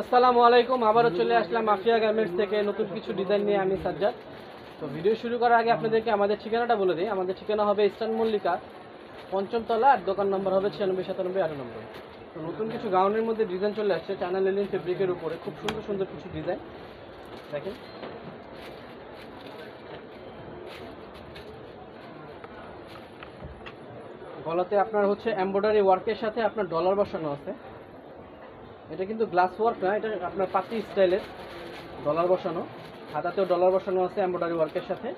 আসসালামু আলাইকুম, আবারও চলে আসলাম মাফিয়া গার্মেন্টস থেকে নতুন কিছু ডিজাইন নিয়ে আমি সাজ্জাদ। তো ভিডিও শুরু করার আগে আপনাদেরকে আমাদের ঠিকানাটা বলে দিই। আমাদের ঠিকানা হবে ইস্টার্ন মল্লিকা পঞ্চম তলা আর দোকান নম্বর হবে ছিয়ানব্বই, সাতানব্বই, আটানব্বই। তো নতুন কিছু গাউনের মধ্যে ডিজাইন চলে আসছে চায়না লেলিন ফেব্রিকের উপরে। খুব সুন্দর সুন্দর কিছু ডিজাইন দেখেন। গলাতে আপনার হচ্ছে এমব্রয়ডারি ওয়ার্কের সাথে আপনার ডলার বসানো আছে। এটা কিন্তু গ্লাস ওয়ার্ক না, এটা আপনার পাতি স্টাইলের ডলার বসানো। হাতাতেও ডলার বসানো আছে এমব্রয়ডারি ওয়ার্কের সাথে।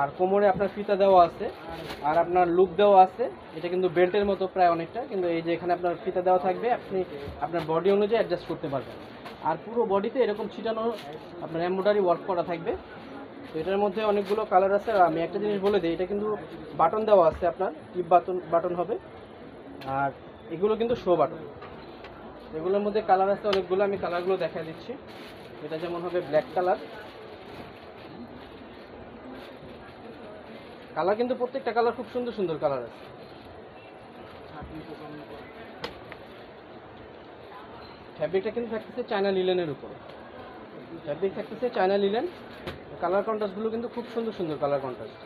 আর কোমরে আপনার ফিতা দেওয়া আছে, আর আপনার লুক দেওয়া আছে। এটা কিন্তু বেল্টের মতো প্রায় অনেকটা, কিন্তু এই যে এখানে আপনার ফিতা দেওয়া থাকবে, আপনি আপনার বডি অনুযায়ী অ্যাডজাস্ট করতে পারবেন। আর পুরো বডিতে এরকম ছিটানো আপনার এমব্রয়ডারি ওয়ার্ক করা থাকবে। তো এটার মধ্যে অনেকগুলো কালার আছে, আর আমি একটা জিনিস বলে দিই, এটা কিন্তু বাটন দেওয়া আছে আপনার টিপ বাটন বাটন হবে। আর এগুলো কিন্তু শো বাটন এগুলোর মধ্যে কালার আছে, অনেকগুলো, আমি কালারগুলো দেখাই দিচ্ছি। এটা যেমন হবে ব্ল্যাক কালার কালার কিন্তু প্রত্যেকটা কালার খুব সুন্দর সুন্দর কালার আছে। ফ্যাব্রিকটা কিন্তু থাকতেছে চায়না লিলেনের উপর। ফ্যাব্রিক থাকতেছে চায়না লিলেন কালার কন্ট্রাস্টগুলো কিন্তু খুব সুন্দর সুন্দর কালার কন্ট্রাস্ট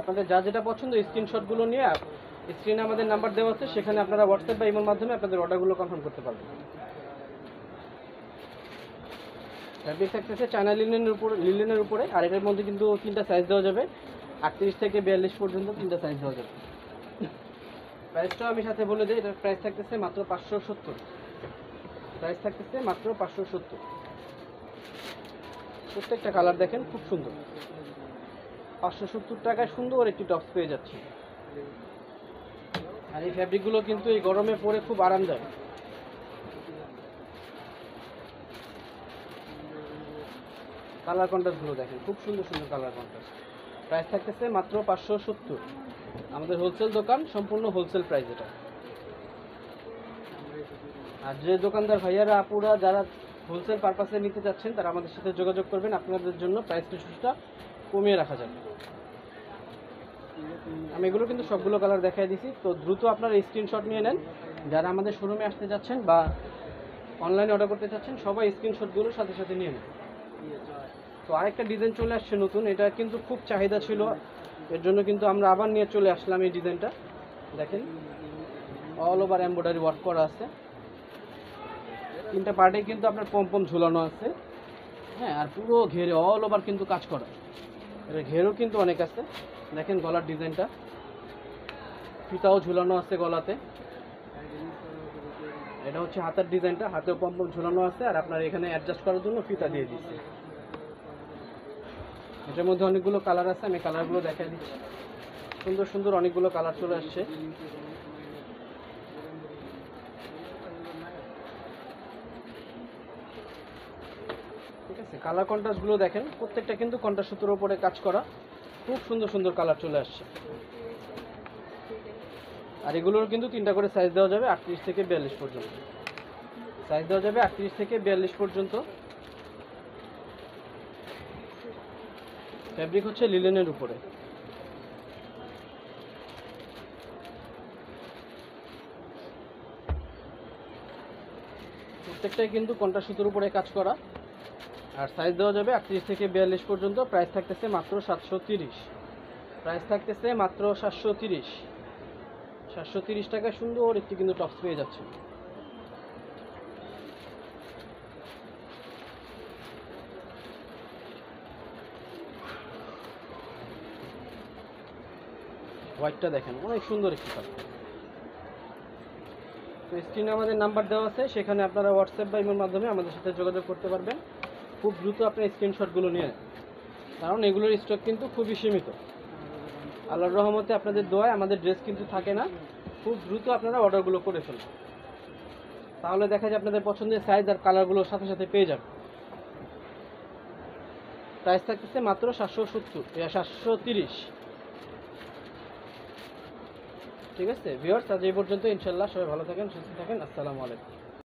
আপনাদের যা যেটা পছন্দ স্ক্রিনশটগুলো নিয়ে স্ক্রিনে আমাদের নাম্বার দেওয়া আছে, সেখানে আপনারা হোয়াটসঅ্যাপ বা ইমোর মাধ্যমে আপনাদের অর্ডারগুলো কনফার্ম করতে পারবেন। ফ্যাব্রিক থাকতেছে চায়না লিলেনের উপরে লিলেনের উপরে, আর এটার মধ্যে কিন্তু তিনটা সাইজ দেওয়া যাবে। আটত্রিশ থেকে বিয়াল্লিশ পর্যন্ত তিনটা সাইজ দেওয়া যাবে। প্রাইসটাও আমি সাথে বলে দিই, এটার প্রাইস থাকতেছে মাত্র পাঁচশো সত্তর। প্রাইস থাকতেছে মাত্র পাঁচশো সত্তর। প্রত্যেকটা কালার দেখেন, খুব সুন্দর। পাঁচশো সত্তর টাকায় সুন্দর একটি টপস পেয়ে যাচ্ছে। আর এই ফ্যাব্রিকগুলো কিন্তু এই গরমে পরে খুব আরামদায়ক। কালার কন্ট্রাস্টগুলো দেখেন, খুব সুন্দর সুন্দর কালার কন্ট্রাস্ট প্রাইস থাকতেছে মাত্র পাঁচশো সত্তর। আমাদের হোলসেল দোকান, সম্পূর্ণ হোলসেল প্রাইস এটা। আর যে দোকানদার ভাইয়ারা, আপুরা যারা হোলসেল পারপাসে নিতে চাচ্ছেন, তারা আমাদের সাথে যোগাযোগ করবেন। আপনাদের জন্য প্রাইস কিছুটা কমিয়ে রাখা যাবে। আমি এগুলো কিন্তু সবগুলো কালার দেখাই দিছি। তো দ্রুত আপনারা স্ক্রিনশট নিয়ে নেন। যারা আমাদের শোরুমে আসতে যাচ্ছেন বা অনলাইনে অর্ডার করতে চাচ্ছেন, সবাই স্ক্রিনশটগুলো সাথে সাথে নিয়ে নেন। তো আরেকটা ডিজাইন চলে আসছে নতুন। এটা কিন্তু খুব চাহিদা ছিল। এর জন্য কিন্তু আমরা আবার নিয়ে চলে আসলাম এই ডিজাইনটা দেখেন অল ওভার এমব্রয়ডারি ওয়ার্ক করা আছে। তিনটা পার্টে কিন্তু আপনার পম্পম ঝুলানো আছে। হ্যাঁ আর পুরো ঘেরে অল ওভার কিন্তু কাজ করা। এটা ঘেরও কিন্তু অনেক আছে। দেখেন গলার ডিজাইনটা। ফিতাও ঝুলানো আছে গলাতে। এটা হচ্ছে হাতের ডিজাইনটা। হাতেও পম্পম ঝুলানো আছে আর আপনার এখানে অ্যাডজাস্ট করার জন্য ফিতা দিয়ে দিচ্ছে এটার মধ্যে অনেকগুলো কালার আছে, আমি কালারগুলো দেখাই দিচ্ছি। সুন্দর সুন্দর অনেকগুলো কালার চলে আসছে। কালার কন্ট্রাস্টগুলো দেখেন, প্রত্যেকটা কিন্তু কন্ট্রাস্ট সুতোর উপরে কাজ করা। খুব সুন্দর সুন্দর কালার চলে আসছে। আর এগুলোর কিন্তু তিনটা করে সাইজ দেওয়া যাবে আটত্রিশ থেকে বিয়াল্লিশ পর্যন্ত। সাইজ দেওয়া যাবে আটত্রিশ থেকে বিয়াল্লিশ পর্যন্ত। ফ্যাব্রিক হচ্ছে লিলেনের উপরে। প্রত্যেকটাই কিন্তু কন্টা সুতোর উপরে কাজ করা। আর সাইজ দেওয়া যাবে আটত্রিশ থেকে বিয়াল্লিশ পর্যন্ত। প্রাইস থাকতেছে মাত্র সাতশো তিরিশ। প্রাইস থাকতেছে মাত্র সাতশো তিরিশ। সাতশো তিরিশ টাকায় সুন্দর একটি কিন্তু টপস পেয়ে যাচ্ছে হোয়াইটটা দেখেন, অনেক সুন্দর একটি কালার তো স্ক্রিনে আমাদের নাম্বার দেওয়া আছে, সেখানে আপনারা হোয়াটসঅ্যাপ বা ইমের মাধ্যমে আমাদের সাথে যোগাযোগ করতে পারবেন। খুব দ্রুত আপনার স্ক্রিনশটগুলো নিয়ে। কারণ এগুলোর স্টক কিন্তু খুবই সীমিত। আল্লাহর রহমতে আপনাদের দোয়ায় আমাদের ড্রেস কিন্তু থাকে না। খুব দ্রুত আপনারা অর্ডারগুলো করে ফেলুন তাহলে দেখা যায় আপনাদের পছন্দের সাইজ আর কালারগুলো সাথে সাথে পেয়ে যাবেন। প্রাইস থাকতেছে মাত্র সাতশো সত্তর সাতশো তিরিশ। ঠিক আছে? ভিউয়ার্স আজ এই পর্যন্ত। ইনশাল্লাহ সবাই ভালো থাকেন, সুস্থ থাকেন। আসসালামু আলাইকুম।